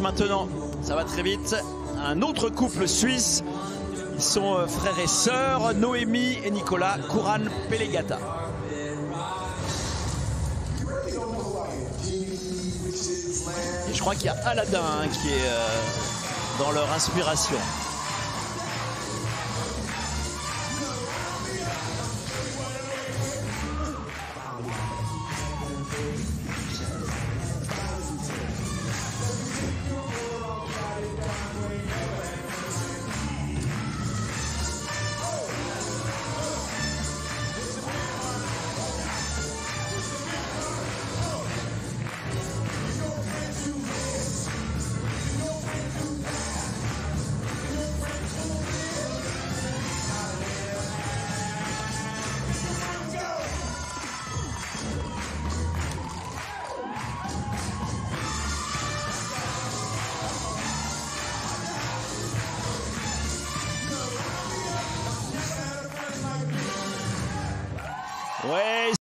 maintenant. Ça va très vite. Un autre couple suisse. Ils sont euh, frères et sœurs, Noémie et Nicolas Kouran Pelegata. Et je crois qu'il y a Aladdin qui est euh, dans leur inspiration. Way